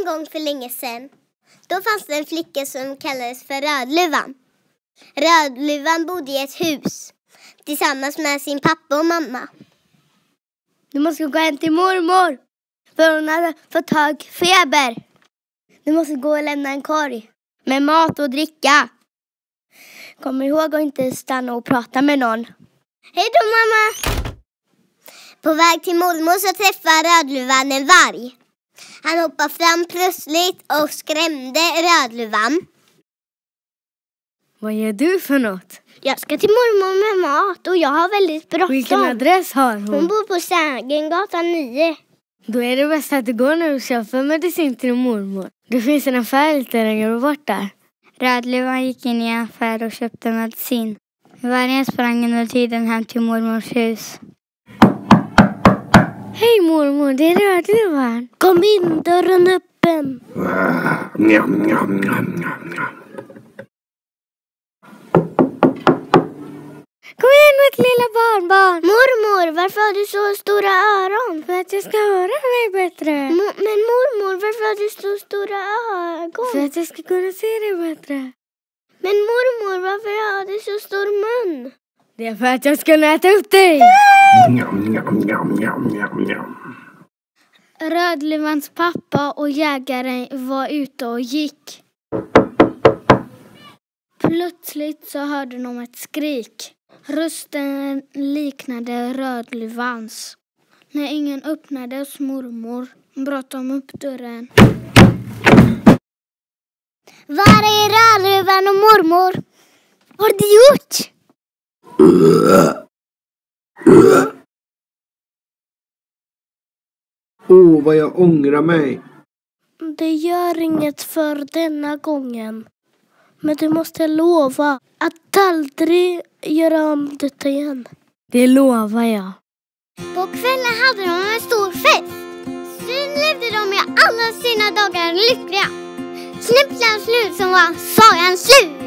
en gång för länge sedan. Då fanns det en flicka som kallades för Rödluvan. Rödluvan bodde i ett hus tillsammans med sin pappa och mamma. Du måste gå hem till mormor. För hon hade fått hög feber. Du måste gå och lämna en korg med mat och dricka. Kom ihåg att inte stanna och prata med någon. Hej då mamma! På väg till mormor så träffar Rödluvan en varg. Han hoppar fram plötsligt och skrämde Rödluvan. Vad gör du för något? Jag ska till mormor med mat och jag har väldigt bråttom. Vilken adress har hon? Hon bor på Sägengatan 9. Då är det bäst att du går nu och köper medicin till din mormor. Det finns en affär lite längre bort där. Rödluvan gick in i en affär och köpte medicin. Vargen sprang under tiden hem till mormors hus. Hej mormor, det är Rödluvan. Kom in, dörren är öppen. Kom igen mitt lilla barnbarn. Mormor, varför har du så stora öron? För att jag ska höra mig bättre. Mo- men mormor, varför har du så stora ögon? För att jag ska kunna se dig bättre. Men mormor, varför har du så stor mun? Det är för att jag ska äta upp dig. Rödluvans pappa och jägaren var ute och gick. Plötsligt så hörde de ett skrik. Rösten liknade Rödluvans. När ingen öppnade hos mormor bröt de upp dörren. Var är Rödluvan och mormor? Vad har du gjort? Åh, oh, vad jag ångrar mig. Det gör inget för denna gången. Men du måste lova att aldrig göra om detta igen. Det lovar jag. På kvällen hade de en stor fest. Sen levde de i alla sina dagar lyckliga. Snäpplan slut som var sagan slut.